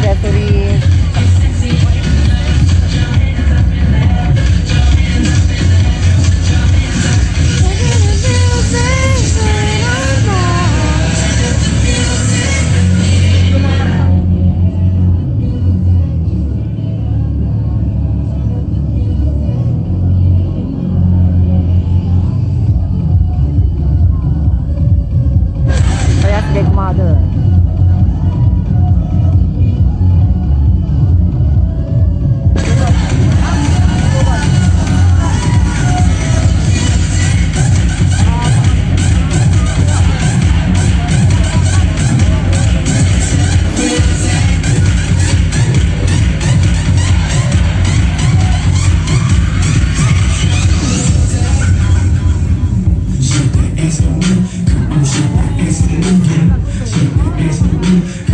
Definitely. Big mother.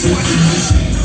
I wanna